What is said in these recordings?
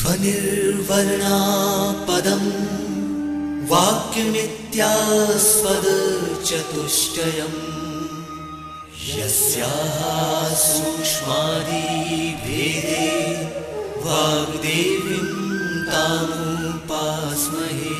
ध्वनिर्वर्णापदम् वाक्यमित्या चतुष्टयम् यस्याः सूक्ष्मादि भेदे वाग्देव्यं तामुपास्महे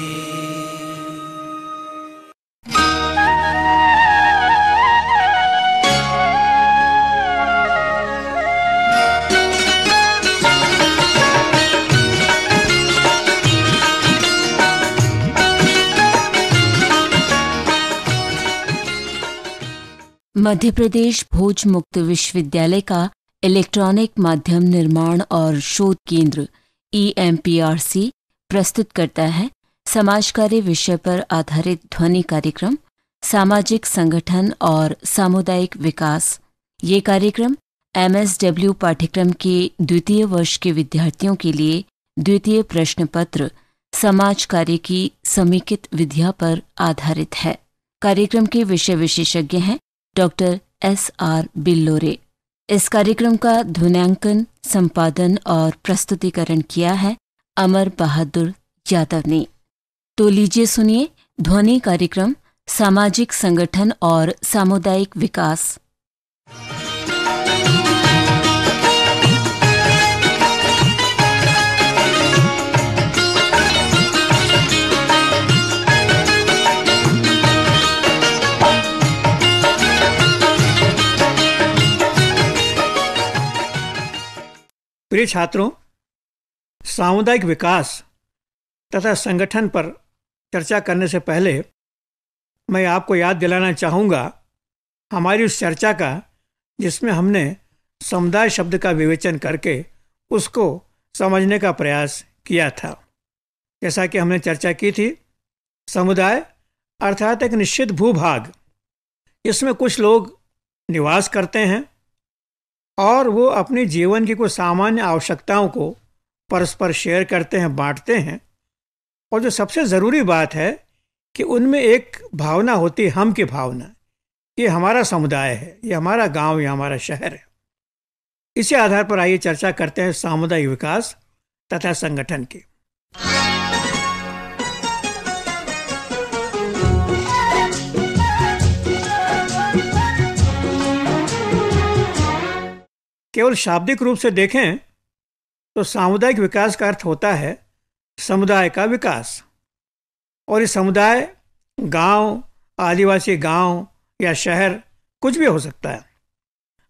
मध्य प्रदेश भोज मुक्त विश्वविद्यालय का इलेक्ट्रॉनिक माध्यम निर्माण और शोध केंद्र ईएमपीआरसी प्रस्तुत करता है। समाज कार्य विषय पर आधारित ध्वनि कार्यक्रम, सामाजिक संगठन और सामुदायिक विकास। ये कार्यक्रम एमएसडब्ल्यू पाठ्यक्रम के द्वितीय वर्ष के विद्यार्थियों के लिए द्वितीय प्रश्न पत्र समाज कार्य की समेकित विधिया पर आधारित है। कार्यक्रम के विषय विशेषज्ञ हैं डॉक्टर एस आर बिल्लोरे। इस कार्यक्रम का ध्वनियांकन, संपादन और प्रस्तुतिकरण किया है अमर बहादुर यादव ने। तो लीजिए सुनिए ध्वनि कार्यक्रम, सामाजिक संगठन और सामुदायिक विकास। प्रिय छात्रों, सामुदायिक विकास तथा संगठन पर चर्चा करने से पहले मैं आपको याद दिलाना चाहूँगा हमारी उस चर्चा का, जिसमें हमने समुदाय शब्द का विवेचन करके उसको समझने का प्रयास किया था। जैसा कि हमने चर्चा की थी, समुदाय अर्थात एक निश्चित भूभाग, इसमें कुछ लोग निवास करते हैं और वो अपने जीवन की कुछ सामान्य आवश्यकताओं को परस्पर शेयर करते हैं, बांटते हैं। और जो सबसे ज़रूरी बात है कि उनमें एक भावना होती है, हम की भावना। ये हमारा समुदाय है, ये हमारा गाँव, या हमारा शहर है। इसी आधार पर आइए चर्चा करते हैं सामुदायिक विकास तथा संगठन की। केवल शाब्दिक रूप से देखें तो सामुदायिक विकास का अर्थ होता है समुदाय का विकास। और ये समुदाय गाँव, आदिवासी गाँव या शहर कुछ भी हो सकता है।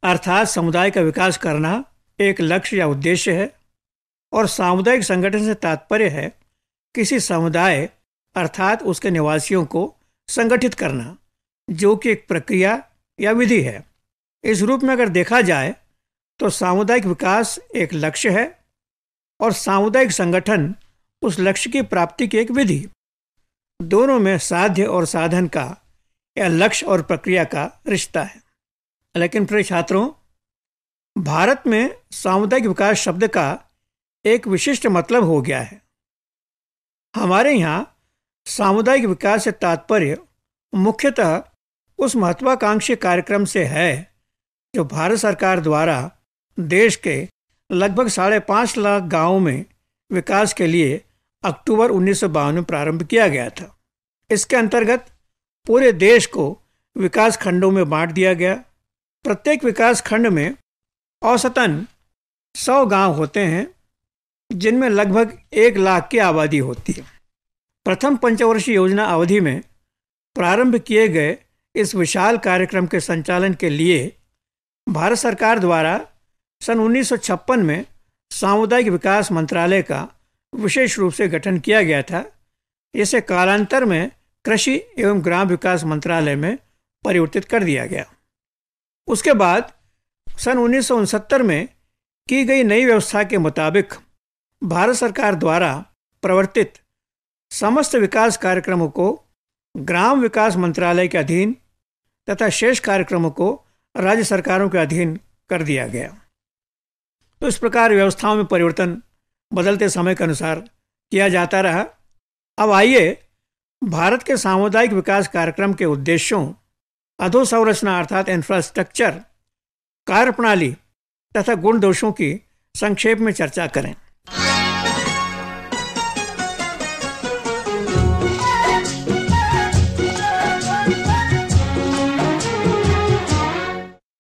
अर्थात समुदाय का विकास करना एक लक्ष्य या उद्देश्य है और सामुदायिक संगठन से तात्पर्य है किसी समुदाय अर्थात उसके निवासियों को संगठित करना जो कि एक प्रक्रिया या विधि है। इस रूप में अगर देखा जाए तो सामुदायिक विकास एक लक्ष्य है और सामुदायिक संगठन उस लक्ष्य की प्राप्ति की एक विधि। दोनों में साध्य और साधन का या लक्ष्य और प्रक्रिया का रिश्ता है। लेकिन प्रिय छात्रों, भारत में सामुदायिक विकास शब्द का एक विशिष्ट मतलब हो गया है। हमारे यहाँ सामुदायिक विकास से तात्पर्य मुख्यतः उस महत्वाकांक्षी कार्यक्रम से है जो भारत सरकार द्वारा देश के लगभग साढ़े पाँच लाख गाँवों में विकास के लिए अक्टूबर उन्नीस में प्रारंभ किया गया था। इसके अंतर्गत पूरे देश को विकास खंडों में बांट दिया गया। प्रत्येक विकास खंड में औसतन सौ गाँव होते हैं, जिनमें लगभग एक लाख की आबादी होती है। प्रथम पंचवर्षीय योजना अवधि में प्रारंभ किए गए इस विशाल कार्यक्रम के संचालन के लिए भारत सरकार द्वारा सन 1956 में सामुदायिक विकास मंत्रालय का विशेष रूप से गठन किया गया था। इसे कालांतर में कृषि एवं ग्राम विकास मंत्रालय में परिवर्तित कर दिया गया। उसके बाद सन उन्नीस सौ उनहत्तर में की गई नई व्यवस्था के मुताबिक भारत सरकार द्वारा प्रवर्तित समस्त विकास कार्यक्रमों को ग्राम विकास मंत्रालय के अधीन तथा शेष कार्यक्रमों को राज्य सरकारों के अधीन कर दिया गया। तो इस प्रकार व्यवस्थाओं में परिवर्तन बदलते समय के अनुसार किया जाता रहा। अब आइए भारत के सामुदायिक विकास कार्यक्रम के उद्देश्यों, अधोसंरचना अर्थात इंफ्रास्ट्रक्चर कार्यप्रणाली तथा गुण दोषों की संक्षेप में चर्चा करें।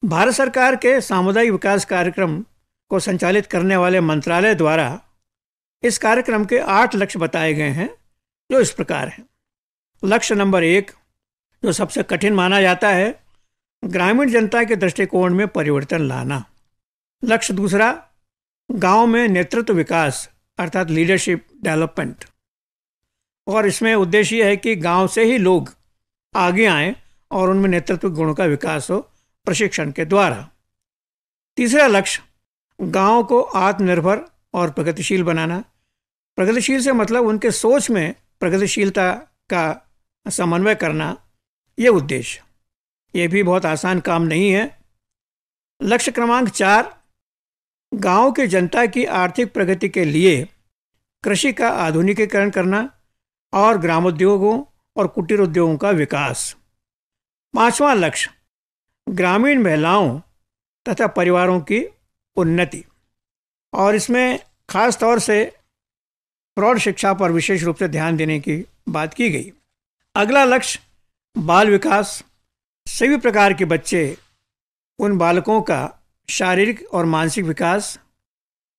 भारत सरकार के सामुदायिक विकास कार्यक्रम को संचालित करने वाले मंत्रालय द्वारा इस कार्यक्रम के आठ लक्ष्य बताए गए हैं, जो इस प्रकार हैं। लक्ष्य नंबर एक, जो सबसे कठिन माना जाता है, ग्रामीण जनता के दृष्टिकोण में परिवर्तन लाना। लक्ष्य दूसरा, गाँव में नेतृत्व विकास, अर्थात लीडरशिप डेवलपमेंट और इसमें उद्देश्य यह है कि गाँव से ही लोग आगे आएँ और उनमें नेतृत्व गुणों का विकास हो प्रशिक्षण के द्वारा। तीसरा लक्ष्य गाँव को आत्मनिर्भर और प्रगतिशील बनाना। प्रगतिशील से मतलब उनके सोच में प्रगतिशीलता का समन्वय करना, ये उद्देश्य। ये भी बहुत आसान काम नहीं है। लक्ष्य क्रमांक चार, गाँव की जनता की आर्थिक प्रगति के लिए कृषि का आधुनिकीकरण करना और ग्रामोद्योगों और कुटीर उद्योगों का विकास। पांचवा लक्ष्य, ग्रामीण महिलाओं तथा परिवारों की उन्नति। और इसमें खास तौर से प्रौढ़ शिक्षा पर विशेष रूप से ध्यान देने की बात की गई। अगला लक्ष्य, बाल विकास। सभी प्रकार के बच्चे, उन बालकों का शारीरिक और मानसिक विकास।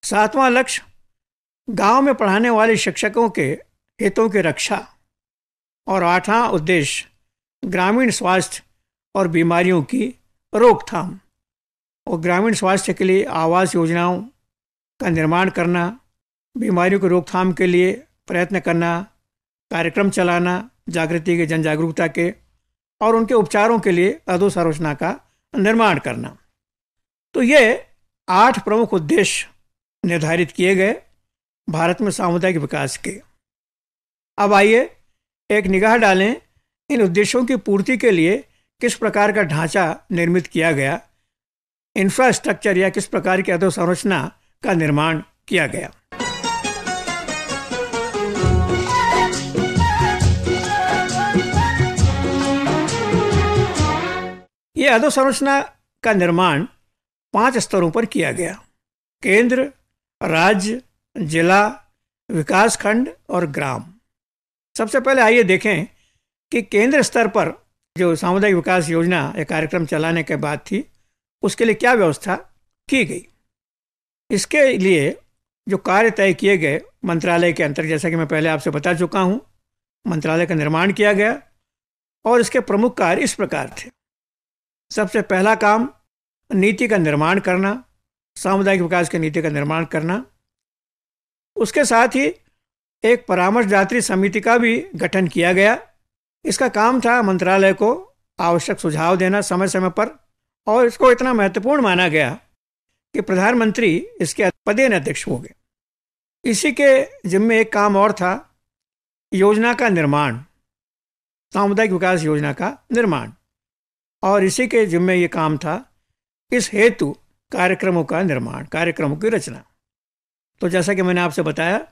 सातवां लक्ष्य, गाँव में पढ़ाने वाले शिक्षकों के हितों की रक्षा। और आठवां उद्देश्य, ग्रामीण स्वास्थ्य और बीमारियों की रोकथाम। और ग्रामीण स्वास्थ्य के लिए आवास योजनाओं का निर्माण करना, बीमारियों की रोकथाम के लिए प्रयत्न करना, कार्यक्रम चलाना, जागृति के जन जागरूकता के और उनके उपचारों के लिए अधोसंरचना का निर्माण करना। तो ये आठ प्रमुख उद्देश्य निर्धारित किए गए भारत में सामुदायिक विकास के। अब आइए एक निगाह डालें इन उद्देश्यों की पूर्ति के लिए किस प्रकार का ढांचा निर्मित किया गया इंफ्रास्ट्रक्चर या किस प्रकार की अधोसंरचना का निर्माण किया गया। यह अधोसंरचना का निर्माण पाँच स्तरों पर किया गया। केंद्र, राज्य, जिला, विकास खंड और ग्राम। सबसे पहले आइए देखें कि केंद्र स्तर पर जो सामुदायिक विकास योजना या कार्यक्रम चलाने के बाद थी उसके लिए क्या व्यवस्था की गई? इसके लिए जो कार्य तय किए गए मंत्रालय के अंतर्गत, जैसा कि मैं पहले आपसे बता चुका हूँ, मंत्रालय का निर्माण किया गया और इसके प्रमुख कार्य इस प्रकार थे। सबसे पहला काम, नीति का निर्माण करना, सामुदायिक विकास की नीति का निर्माण करना। उसके साथ ही एक परामर्शदात्री समिति का भी गठन किया गया। इसका काम था मंत्रालय को आवश्यक सुझाव देना समय समय पर। और इसको इतना महत्वपूर्ण माना गया कि प्रधानमंत्री इसके पदेन अध्यक्ष हो गए। इसी के जिम्मे एक काम और था, योजना का निर्माण, सामुदायिक विकास योजना का निर्माण। और इसी के जिम्मे ये काम था, इस हेतु कार्यक्रमों का निर्माण, कार्यक्रमों की रचना। तो जैसा कि मैंने आपसे बताया,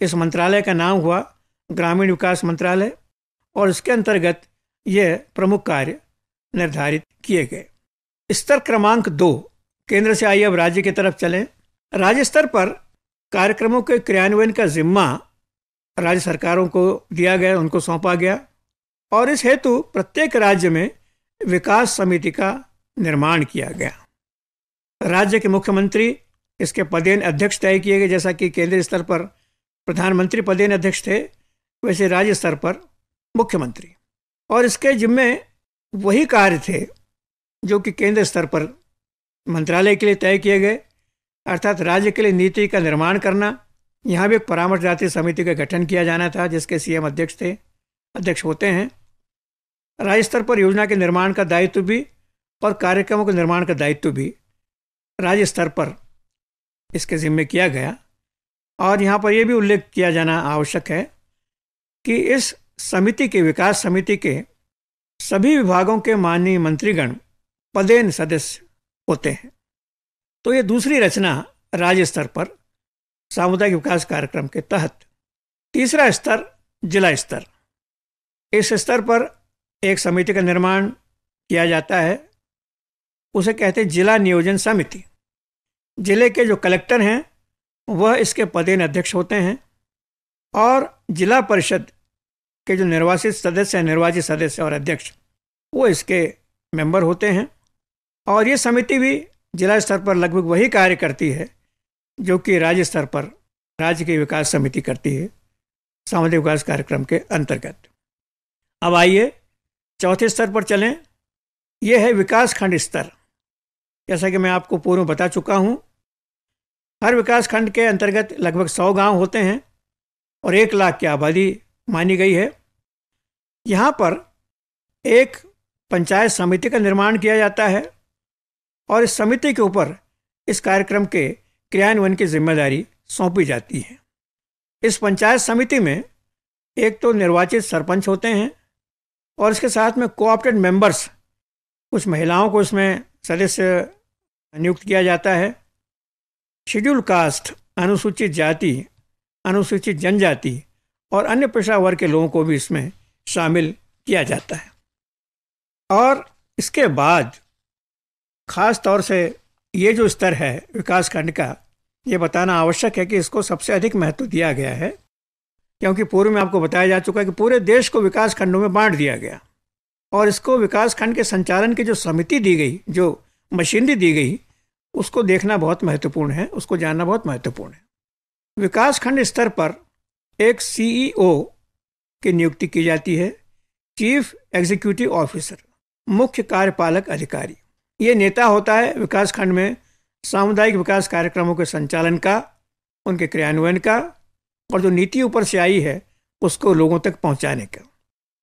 इस मंत्रालय का नाम हुआ ग्रामीण विकास मंत्रालय, और इसके अंतर्गत यह प्रमुख कार्य निर्धारित किए गए। स्तर क्रमांक दो। केंद्र से आइए अब राज्य की तरफ़ चलें। राज्य स्तर पर कार्यक्रमों के क्रियान्वयन का जिम्मा राज्य सरकारों को दिया गया, उनको सौंपा गया और इस हेतु प्रत्येक राज्य में विकास समिति का निर्माण किया गया। राज्य के मुख्यमंत्री इसके पदेन अध्यक्ष तय किए गए, जैसा कि केंद्रीय स्तर पर प्रधानमंत्री पदेन अध्यक्ष थे, वैसे राज्य स्तर पर मुख्यमंत्री। और इसके जिम्मे वही कार्य थे जो कि केंद्र स्तर पर मंत्रालय के लिए तय किए गए, अर्थात राज्य के लिए नीति का निर्माण करना, यहाँ भी एक परामर्शदात्री समिति का गठन किया जाना था, जिसके सीएम अध्यक्ष थे, अध्यक्ष होते हैं। राज्य स्तर पर योजना के निर्माण का दायित्व भी और कार्यक्रमों के निर्माण का दायित्व भी राज्य स्तर पर इसके जिम्मे किया गया। और यहाँ पर यह भी उल्लेख किया जाना आवश्यक है कि इस समिति के, विकास समिति के सभी विभागों के माननीय मंत्रीगण पदेन सदस्य होते हैं। तो ये दूसरी रचना राज्य स्तर पर सामुदायिक विकास कार्यक्रम के तहत, तीसरा स्तर जिला स्तर। इस स्तर पर एक समिति का निर्माण किया जाता है। उसे कहते हैं जिला नियोजन समिति। ज़िले के जो कलेक्टर हैं, वह इसके पदेन अध्यक्ष होते हैं और जिला परिषद के जो निर्वाचित सदस्य हैं, निर्वाचित सदस्य और अध्यक्ष, वो इसके मेंबर होते हैं। और ये समिति भी जिला स्तर पर लगभग वही कार्य करती है, जो कि राज्य स्तर पर राज्य की विकास समिति करती है सामुदायिक विकास कार्यक्रम के अंतर्गत। अब आइए, चौथे स्तर पर चलें। यह है विकास खंड स्तर। जैसा कि मैं आपको पूर्व बता चुका हूँ, हर विकास खंड के अंतर्गत लगभग सौ गाँव होते हैं और एक लाख की आबादी मानी गई है। यहाँ पर एक पंचायत समिति का निर्माण किया जाता है और इस समिति के ऊपर इस कार्यक्रम के क्रियान्वयन की ज़िम्मेदारी सौंपी जाती है। इस पंचायत समिति में एक तो निर्वाचित सरपंच होते हैं और इसके साथ में कोऑप्टेड मेंबर्स कुछ महिलाओं को इसमें सदस्य नियुक्त किया जाता है। शेड्यूल कास्ट अनुसूचित जाति, अनुसूचित जनजाति और अन्य पेशा वर्ग के लोगों को भी इसमें शामिल किया जाता है। और इसके बाद खास तौर से ये जो स्तर है विकास खंड का, ये बताना आवश्यक है कि इसको सबसे अधिक महत्व दिया गया है, क्योंकि पूर्व में आपको बताया जा चुका है कि पूरे देश को विकास खंडों में बांट दिया गया। और इसको विकास खंड के संचालन की जो समिति दी गई, जो मशीनरी दी गई, उसको देखना बहुत महत्वपूर्ण है, उसको जानना बहुत महत्वपूर्ण है। विकास खंड स्तर पर एक सीईओ की नियुक्ति की जाती है चीफ एग्जीक्यूटिव ऑफिसर मुख्य कार्यपालक अधिकारी। ये नेता होता है विकास खंड में सामुदायिक विकास कार्यक्रमों के संचालन का, उनके क्रियान्वयन का, और जो नीति ऊपर से आई है, उसको लोगों तक पहुँचाने का।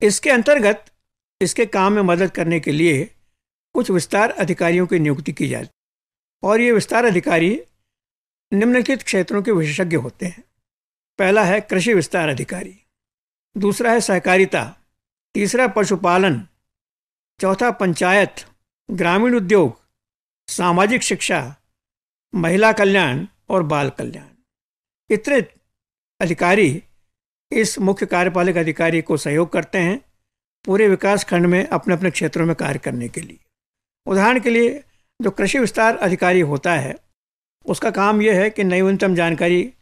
इसके अंतर्गत इसके काम में मदद करने के लिए कुछ विस्तार अधिकारियों की नियुक्ति की जाती और ये विस्तार अधिकारी निम्नलिखित क्षेत्रों के विशेषज्ञ होते हैं। पहला है कृषि विस्तार अधिकारी, दूसरा है सहकारिता, तीसरा पशुपालन, चौथा पंचायत ग्रामीण उद्योग, सामाजिक शिक्षा, महिला कल्याण और बाल कल्याण। इतने अधिकारी इस मुख्य कार्यपालक अधिकारी को सहयोग करते हैं पूरे विकास खंड में अपने अपने क्षेत्रों में कार्य करने के लिए। उदाहरण के लिए, जो कृषि विस्तार अधिकारी होता है, उसका काम यह है कि नवीनतम जानकारी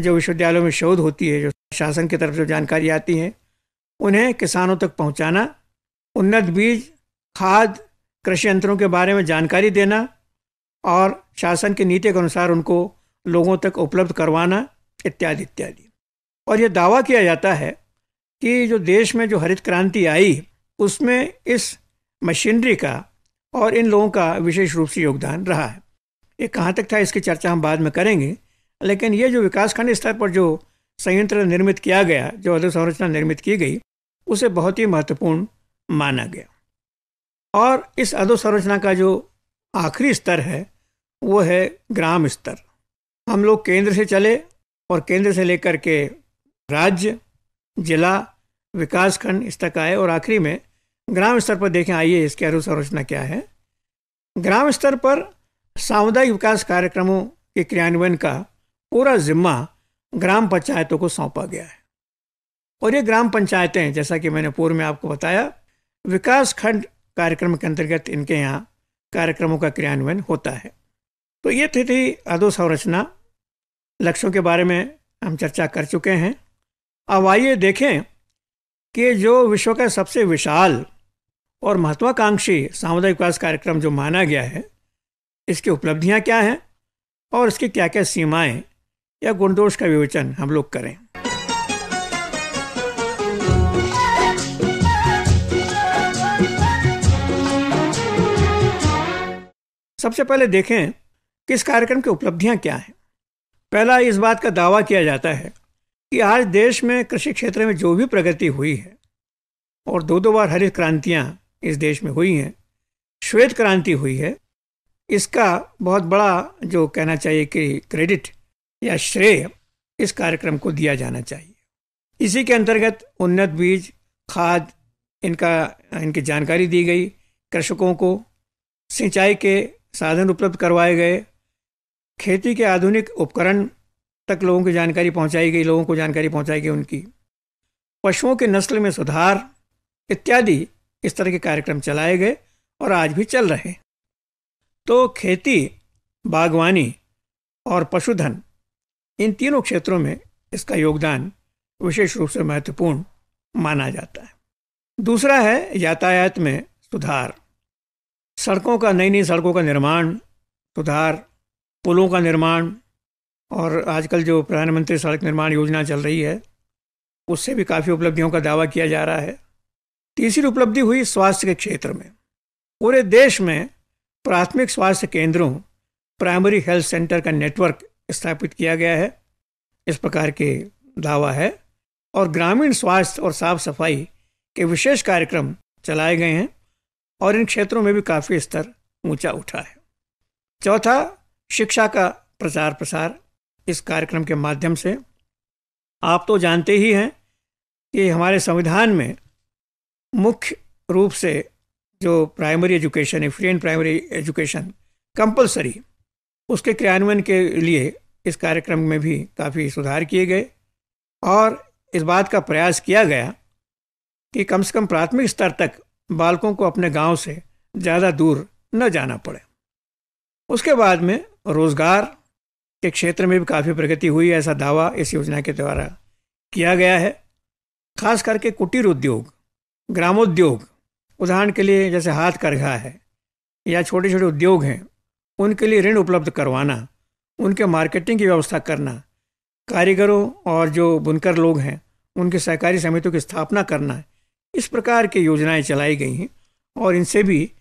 जो विश्वविद्यालयों में शोध होती है, जो शासन की तरफ़ से जानकारी आती है, उन्हें किसानों तक पहुंचाना, उन्नत बीज, खाद कृषि यंत्रों के बारे में जानकारी देना और शासन की नीति के अनुसार उनको लोगों तक उपलब्ध करवाना, इत्यादि इत्यादि। और यह दावा किया जाता है कि जो देश में जो हरित क्रांति आई, उसमें इस मशीनरी का और इन लोगों का विशेष रूप से योगदान रहा है। ये कहाँ तक था, इसकी चर्चा हम बाद में करेंगे। लेकिन ये जो विकासखंड स्तर पर जो संयंत्र निर्मित किया गया, जो अधोसंरचना निर्मित की गई, उसे बहुत ही महत्वपूर्ण माना गया। और इस अधोसंरचना का जो आखिरी स्तर है, वो है ग्राम स्तर। हम लोग केंद्र से चले और केंद्र से लेकर के राज्य, जिला विकास खंड इस तक आए और आखिरी में ग्राम स्तर पर देखें, आइए इसकी अधोसंरचना क्या है। ग्राम स्तर पर सामुदायिक विकास कार्यक्रमों के क्रियान्वयन का पूरा जिम्मा ग्राम पंचायतों को सौंपा गया है। और ये ग्राम पंचायतें, जैसा कि मैंने पूर्व में आपको बताया विकास खंड कार्यक्रम के अंतर्गत इनके यहाँ कार्यक्रमों का क्रियान्वयन होता है। तो ये थी थी अधोसंरचना लक्ष्यों के बारे में हम चर्चा कर चुके हैं। अब आइए देखें कि जो विश्व का सबसे विशाल और महत्वाकांक्षी सामुदायिक विकास कार्यक्रम जो माना गया है, इसकी उपलब्धियाँ क्या हैं और इसकी क्या क्या सीमाएँ या गुणदोष का विवेचन हम लोग करें। सबसे पहले देखें कि इस कार्यक्रम की उपलब्धियाँ क्या हैं। पहला इस बात का दावा किया जाता है कि आज देश में कृषि क्षेत्र में जो भी प्रगति हुई है, और दो दो बार हरित क्रांतियाँ इस देश में हुई हैं, श्वेत क्रांति हुई है, इसका बहुत बड़ा जो कहना चाहिए कि क्रेडिट या श्रेय इस कार्यक्रम को दिया जाना चाहिए। इसी के अंतर्गत उन्नत बीज, खाद, इनका, इनकी जानकारी दी गई, कृषकों को सिंचाई के साधन उपलब्ध करवाए गए। खेती के आधुनिक उपकरण तक लोगों की जानकारी पहुंचाई गई, लोगों को जानकारी पहुंचाई गई उनकी। पशुओं के नस्ल में सुधार इत्यादि इस तरह के कार्यक्रम चलाए गए और आज भी चल रहे तो खेती, बागवानी और पशुधन, इन तीनों क्षेत्रों में इसका योगदान विशेष रूप से महत्वपूर्ण माना जाता है। दूसरा है यातायात में सुधार। सड़कों का नई नई सड़कों का निर्माण, सुधार, पुलों का निर्माण और आजकल जो प्रधानमंत्री सड़क निर्माण योजना चल रही है, उससे भी काफ़ी उपलब्धियों का दावा किया जा रहा है। तीसरी उपलब्धि हुई स्वास्थ्य के क्षेत्र में। पूरे देश में प्राथमिक स्वास्थ्य केंद्रों, प्राइमरी हेल्थ सेंटर का नेटवर्क स्थापित किया गया है। इस प्रकार के दावा है और ग्रामीण स्वास्थ्य और साफ़ सफ़ाई के विशेष कार्यक्रम चलाए गए हैं। और इन क्षेत्रों में भी काफ़ी स्तर ऊँचा उठा है। चौथा, शिक्षा का प्रचार प्रसार इस कार्यक्रम के माध्यम से। आप तो जानते ही हैं कि हमारे संविधान में मुख्य रूप से जो प्राइमरी एजुकेशन है free and primary education compulsory, उसके क्रियान्वयन के लिए इस कार्यक्रम में भी काफ़ी सुधार किए गए और इस बात का प्रयास किया गया कि कम से कम प्राथमिक स्तर तक बालकों को अपने गाँव से ज़्यादा दूर न जाना पड़े। उसके बाद में रोज़गार के क्षेत्र में भी काफ़ी प्रगति हुई, ऐसा दावा इस योजना के द्वारा किया गया है। खास करके कुटीर उद्योग, ग्रामोद्योग, उदाहरण के लिए जैसे हाथ करघा है या छोटे छोटे उद्योग हैं, उनके लिए ऋण उपलब्ध करवाना, उनके मार्केटिंग की व्यवस्था करना, कारीगरों और जो बुनकर लोग हैं, उनके सहकारी समितियों की स्थापना करना इस प्रकार की योजनाएँ चलाई गई हैं और इनसे भी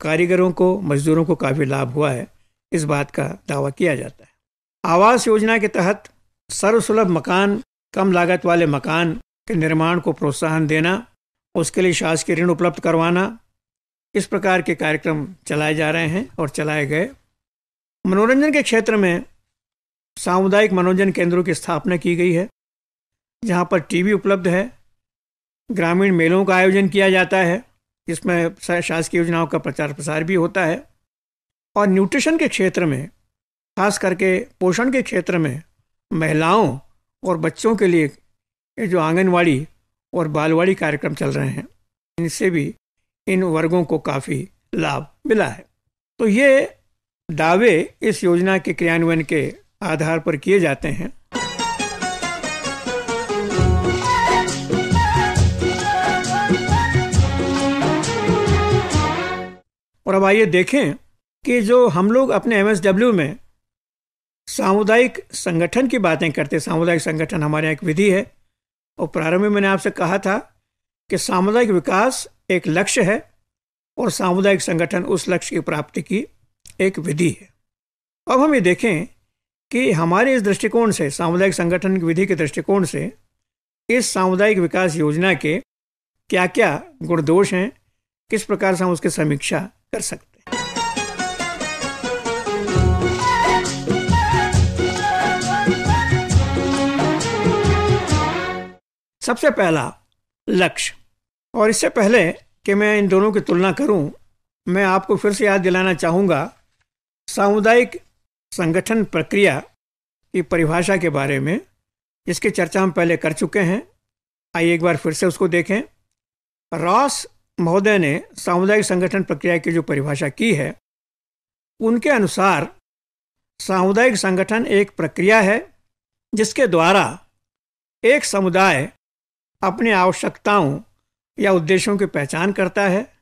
कारीगरों को, मजदूरों को काफ़ी लाभ हुआ है। इस बात का दावा किया जाता है। आवास योजना के तहत सर्वसुलभ मकान, कम लागत वाले मकान के निर्माण को प्रोत्साहन देना, उसके लिए शासकीय ऋण उपलब्ध करवाना, इस प्रकार के कार्यक्रम चलाए जा रहे हैं और चलाए गए। मनोरंजन के क्षेत्र में सामुदायिक मनोरंजन केंद्रों की स्थापना की गई है, जहाँ पर टीवी उपलब्ध है ग्रामीण मेलों का आयोजन किया जाता है, जिसमें शासकीय योजनाओं का प्रचार प्रसार भी होता है। और न्यूट्रिशन के क्षेत्र में, खास करके पोषण के क्षेत्र में, महिलाओं और बच्चों के लिए ये जो आंगनवाड़ी और बालवाड़ी कार्यक्रम चल रहे हैं, इनसे भी इन वर्गों को काफ़ी लाभ मिला है। तो ये दावे इस योजना के क्रियान्वयन के आधार पर किए जाते हैं। और अब आइए देखें कि जो हम लोग अपने एमएसडब्ल्यू में सामुदायिक संगठन की बातें करते सामुदायिक संगठन हमारे यहाँ एक विधि है। और प्रारंभ में मैंने आपसे कहा था कि सामुदायिक विकास एक लक्ष्य है और सामुदायिक संगठन उस लक्ष्य की प्राप्ति की एक विधि है। अब हम ये देखें कि हमारे इस दृष्टिकोण से, सामुदायिक संगठन की विधि के दृष्टिकोण से इस सामुदायिक विकास योजना के क्या क्या गुणदोष हैं, किस प्रकार से हम उसकी समीक्षा कर सकते सबसे पहला लक्ष्य। और इससे पहले कि मैं इन दोनों की तुलना करूँ, मैं आपको फिर से याद दिलाना चाहूँगा सामुदायिक संगठन प्रक्रिया की परिभाषा के बारे में जिसकी चर्चा हम पहले कर चुके हैं। आइए एक बार फिर से उसको देखें। रॉस महोदय ने सामुदायिक संगठन प्रक्रिया की जो परिभाषा की है, उनके अनुसार सामुदायिक संगठन एक प्रक्रिया है जिसके द्वारा एक समुदाय अपनी आवश्यकताओं या उद्देश्यों की पहचान करता है।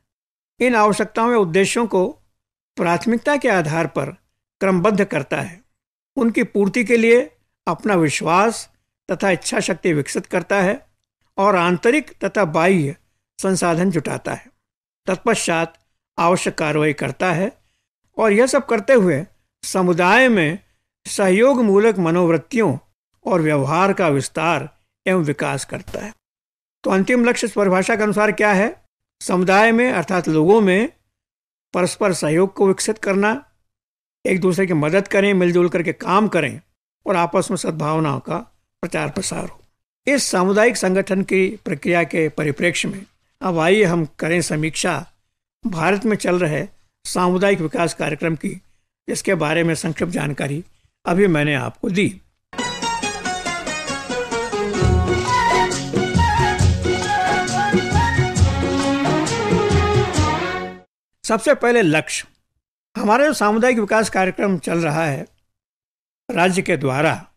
इन आवश्यकताओं या उद्देश्यों को प्राथमिकता के आधार पर क्रमबद्ध करता है। उनकी पूर्ति के लिए अपना विश्वास तथा इच्छा शक्ति विकसित करता है और आंतरिक तथा बाह्य संसाधन जुटाता है। तत्पश्चात आवश्यक कार्रवाई करता है और यह सब करते हुए समुदाय में सहयोग मूलक मनोवृत्तियों और व्यवहार का विस्तार एवं विकास करता है। तो अंतिम लक्ष्य इस परिभाषा के अनुसार क्या है? समुदाय में अर्थात लोगों में परस्पर सहयोग को विकसित करना, एक दूसरे की मदद करें, मिलजुल करके काम करें और आपस में सद्भावनाओं का प्रचार प्रसार हो। इस सामुदायिक संगठन की प्रक्रिया के परिप्रेक्ष्य में अब आइए हम करें समीक्षा। भारत में चल रहे सामुदायिक विकास कार्यक्रम की, जिसके बारे में संक्षिप्त जानकारी अभी मैंने आपको दी। सबसे पहले लक्ष्य। हमारा जो सामुदायिक विकास कार्यक्रम चल रहा है, राज्य के द्वारा,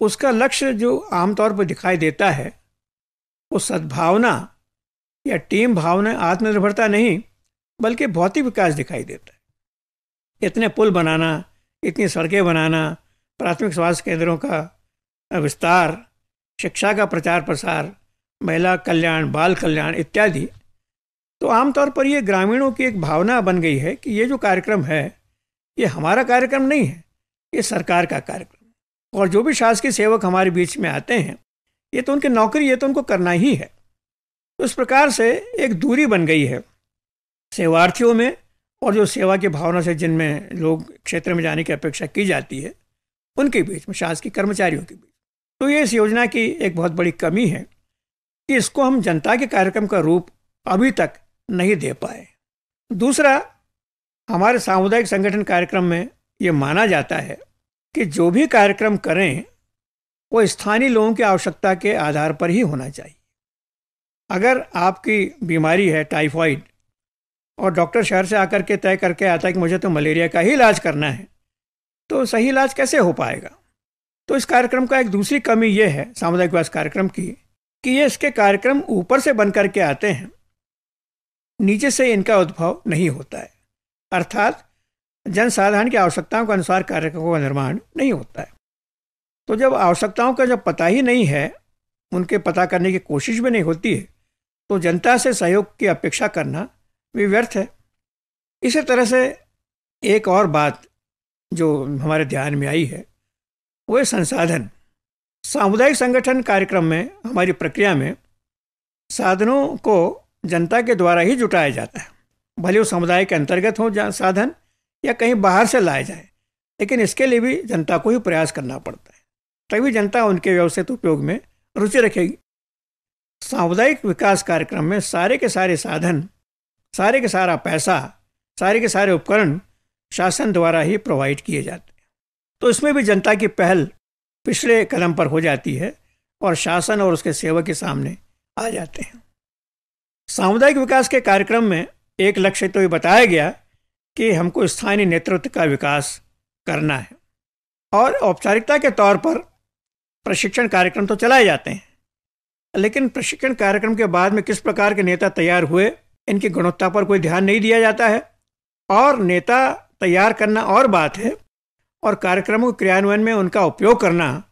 उसका लक्ष्य जो आमतौर पर दिखाई देता है, वो सद्भावना या टीम भावना आत्मनिर्भरता नहीं, बल्कि भौतिक विकास दिखाई देता है। इतने पुल बनाना, इतनी सड़कें बनाना, प्राथमिक स्वास्थ्य केंद्रों का विस्तार, शिक्षा का प्रचार प्रसार, महिला कल्याण, बाल कल्याण इत्यादि तो आमतौर पर ये ग्रामीणों की एक भावना बन गई है कि ये जो कार्यक्रम है, ये हमारा कार्यक्रम नहीं है, ये सरकार का कार्यक्रम और जो भी शासकीय सेवक हमारे बीच में आते हैं, ये तो उनकी नौकरी है तो उनको करना ही है। तो इस प्रकार से एक दूरी बन गई है सेवार्थियों में और जो सेवा की भावना से जिनमें लोग क्षेत्र में जाने की अपेक्षा की जाती है, उनके बीच में, शासकीय कर्मचारियों के बीच। तो ये इस योजना की एक बहुत बड़ी कमी है कि इसको हम जनता के कार्यक्रम का रूप अभी तक नहीं दे पाए। दूसरा, हमारे सामुदायिक संगठन कार्यक्रम में ये माना जाता है कि जो भी कार्यक्रम करें, वो स्थानीय लोगों की आवश्यकता के आधार पर ही होना चाहिए। अगर आपकी बीमारी है टाइफाइड और डॉक्टर शहर से आकर के तय करके आता है कि मुझे तो मलेरिया का ही इलाज करना है तो सही इलाज कैसे हो पाएगा? तो इस कार्यक्रम का एक दूसरी कमी ये है, सामुदायिक विकास कार्यक्रम की, कि ये इसके कार्यक्रम ऊपर से बन करके आते हैं। नीचे से इनका उद्भव नहीं होता है। अर्थात, जनसाधारण की आवश्यकताओं के अनुसार कार्यक्रमों का निर्माण नहीं होता है। तो जब आवश्यकताओं का जब पता ही नहीं है, उनके पता करने की कोशिश भी नहीं होती है तो जनता से सहयोग की अपेक्षा करना भी व्यर्थ है। इसी तरह से एक और बात जो हमारे ध्यान में आई है, वो है संसाधन। सामुदायिक संगठन कार्यक्रम में, हमारी प्रक्रिया में साधनों को जनता के द्वारा ही जुटाया जाता है। भले वो समुदाय के अंतर्गत हो साधन, या कहीं बाहर से लाए जाए, लेकिन इसके लिए भी जनता को ही प्रयास करना पड़ता है। तभी जनता उनके व्यवस्थित उपयोग में रुचि रखेगी। सामुदायिक विकास कार्यक्रम में सारे के सारे साधन, सारे के सारा पैसा, सारे के सारे उपकरण शासन द्वारा ही प्रोवाइड किए जाते हैं। तो इसमें भी जनता की पहल पिछले कदम पर हो जाती है और शासन और उसके सेवक के सामने आ जाते हैं। सामुदायिक विकास के कार्यक्रम में एक लक्ष्य तो ये बताया गया कि हमको स्थानीय नेतृत्व का विकास करना है और औपचारिकता के तौर पर प्रशिक्षण कार्यक्रम तो चलाए जाते हैं। लेकिन प्रशिक्षण कार्यक्रम के बाद में किस प्रकार के नेता तैयार हुए, इनकी गुणवत्ता पर कोई ध्यान नहीं दिया जाता है। और नेता तैयार करना और बात है, और कार्यक्रमों के क्रियान्वयन में उनका उपयोग करना,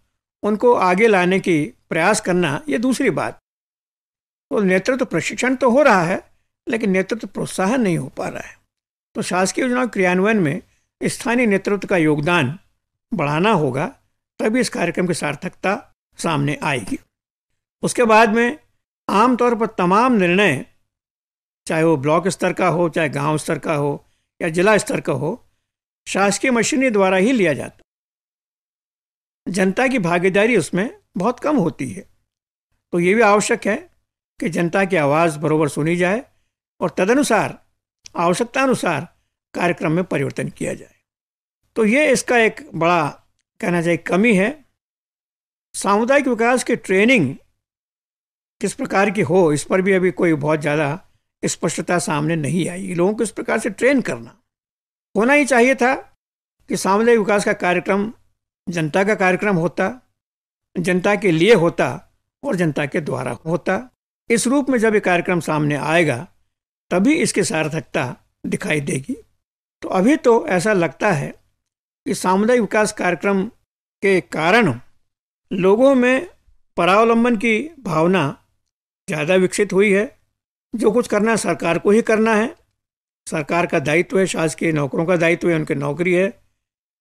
उनको आगे लाने की प्रयास करना, ये दूसरी बात। तो नेतृत्व प्रशिक्षण तो हो रहा है, लेकिन नेतृत्व प्रोत्साहन नहीं हो पा रहा है। तो शासकीय योजनाओं क्रियान्वयन में स्थानीय नेतृत्व का योगदान बढ़ाना होगा, तभी इस कार्यक्रम की सार्थकता सामने आएगी। उसके बाद में आमतौर पर तमाम निर्णय, चाहे वो ब्लॉक स्तर का हो, चाहे गाँव स्तर का हो, या जिला स्तर का हो, शासकीय मशीनरी द्वारा ही लिया जाता जनता की भागीदारी उसमें बहुत कम होती है। तो ये भी आवश्यक है कि जनता की आवाज़ बरोबर सुनी जाए और तदनुसार, आवश्यकतानुसार कार्यक्रम में परिवर्तन किया जाए। तो ये इसका एक बड़ा, कहना चाहिए, कमी है। सामुदायिक विकास की ट्रेनिंग किस प्रकार की हो, इस पर भी अभी कोई बहुत ज़्यादा स्पष्टता सामने नहीं आई। लोगों को इस प्रकार से ट्रेन करना होना ही चाहिए था कि सामुदायिक विकास का कार्यक्रम, जनता का कार्यक्रम होता, जनता के लिए होता और जनता के द्वारा होता। इस रूप में जब ये कार्यक्रम सामने आएगा, तभी इसकी सार्थकता दिखाई देगी। तो अभी तो ऐसा लगता है कि सामुदायिक विकास कार्यक्रम के कारण लोगों में परावलंबन की भावना ज़्यादा विकसित हुई है। जो कुछ करना है, सरकार को ही करना है। सरकार का दायित्व है, शासकीय नौकरों का दायित्व है, उनकी नौकरी है।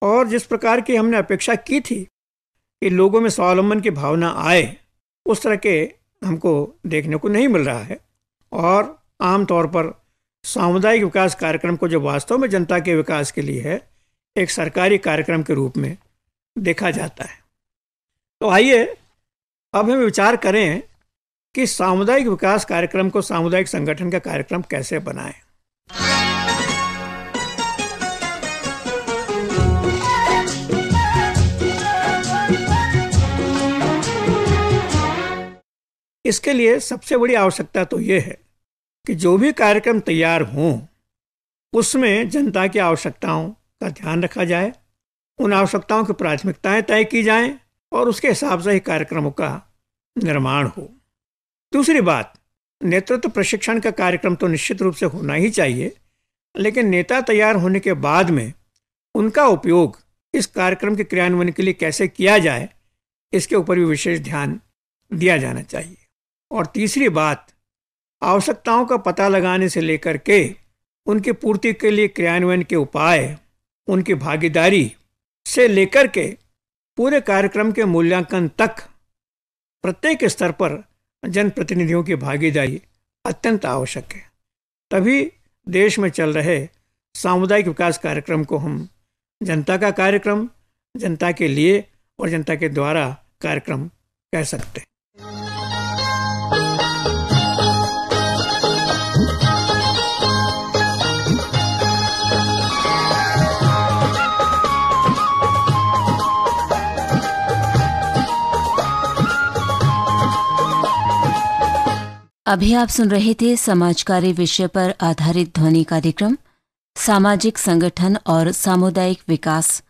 और जिस प्रकार की हमने अपेक्षा की थी कि लोगों में स्वावलंबन की भावना आए, उस तरह के हमको देखने को नहीं मिल रहा है। और आमतौर पर सामुदायिक विकास कार्यक्रम को जो वास्तव में जनता के विकास के लिए है, एक सरकारी कार्यक्रम के रूप में देखा जाता है। तो आइए, अब हम विचार करें कि सामुदायिक विकास कार्यक्रम को सामुदायिक संगठन का कार्यक्रम कैसे बनाएँ? इसके लिए सबसे बड़ी आवश्यकता तो ये है कि जो भी कार्यक्रम तैयार हों, उसमें जनता की आवश्यकताओं का ध्यान रखा जाए, उन आवश्यकताओं की प्राथमिकताएँ तय की जाएँ और उसके हिसाब से ही कार्यक्रमों का निर्माण हो। दूसरी बात, नेतृत्व प्रशिक्षण का कार्यक्रम तो निश्चित रूप से होना ही चाहिए, लेकिन नेता तैयार होने के बाद में उनका उपयोग इस कार्यक्रम के क्रियान्वयन के लिए कैसे किया जाए, इसके ऊपर भी विशेष ध्यान दिया जाना चाहिए। और तीसरी बात, आवश्यकताओं का पता लगाने से लेकर के उनकी पूर्ति के लिए क्रियान्वयन के उपाय, उनकी भागीदारी से लेकर के पूरे कार्यक्रम के मूल्यांकन तक प्रत्येक स्तर पर जनप्रतिनिधियों की भागीदारी अत्यंत आवश्यक है। तभी देश में चल रहे सामुदायिक विकास कार्यक्रम को हम जनता का कार्यक्रम, जनता के लिए और जनता के द्वारा कार्यक्रम कह सकते हैं। अभी आप सुन रहे थे समाज कार्य विषय पर आधारित ध्वनि कार्यक्रम, सामाजिक संगठन और सामुदायिक विकास।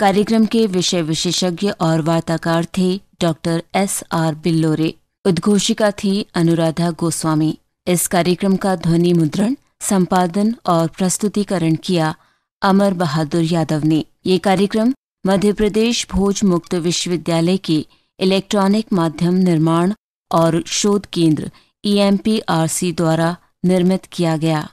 कार्यक्रम के विषय विशेषज्ञ और वार्ताकार थे डॉक्टर एस आर बिल्लोरे। उद्घोषिका थी अनुराधा गोस्वामी। इस कार्यक्रम का ध्वनि मुद्रण, संपादन और प्रस्तुतिकरण किया अमर बहादुर यादव ने। ये कार्यक्रम मध्य प्रदेश भोज मुक्त विश्वविद्यालय के इलेक्ट्रॉनिक माध्यम निर्माण और शोध केंद्र ईएमपीआरसी द्वारा निर्मित किया गया।